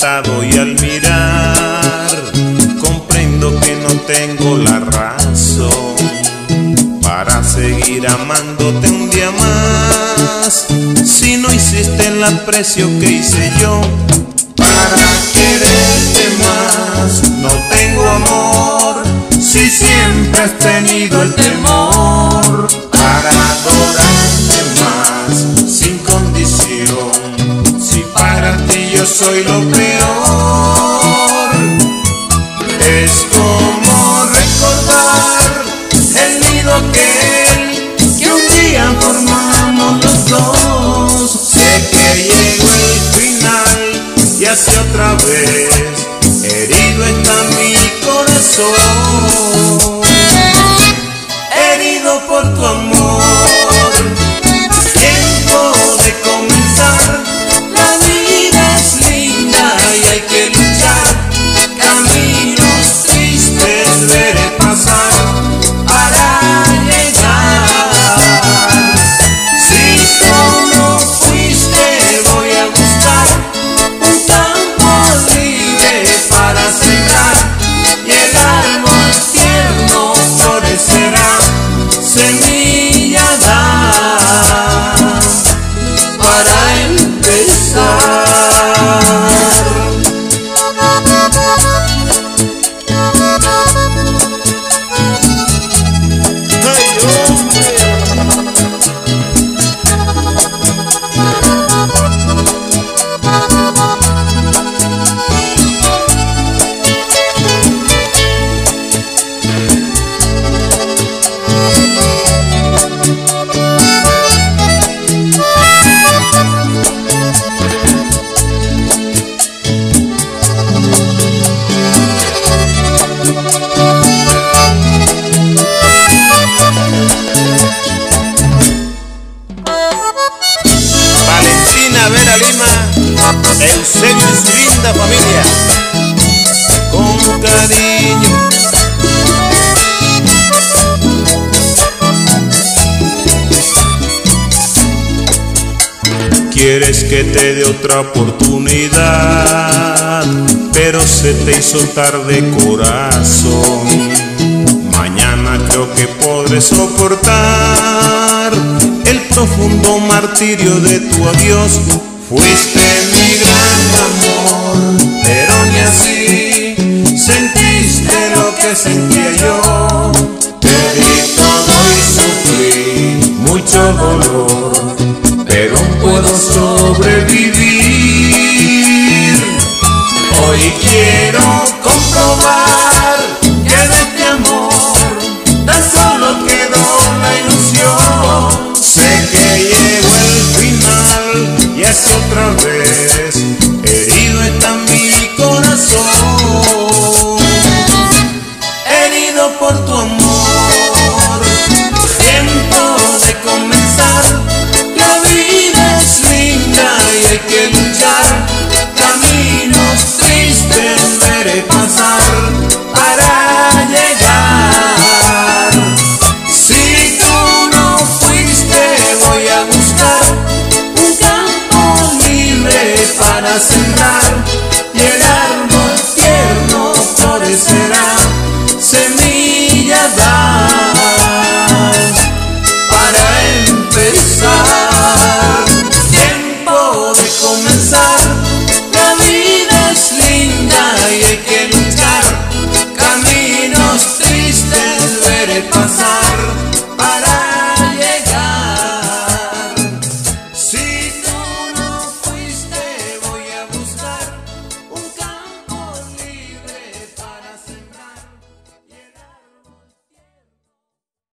lado y al mirar comprendo que no tengo la razón para seguir amándote un día más. Si no hiciste el aprecio que hice yo soy lo peor, florecerá. Que te dé otra oportunidad, pero se te hizo tarde corazón. Mañana creo que podré soportar el profundo martirio de tu adiós. Fuiste mi gran amor, pero ni así sentiste lo que sentía yo. Te di todo y sufrí mucho dolor, pero puedo sobrevivir. Hoy quiero comprobar asentar y el árbol tierno florecerá, semillas das para empezar.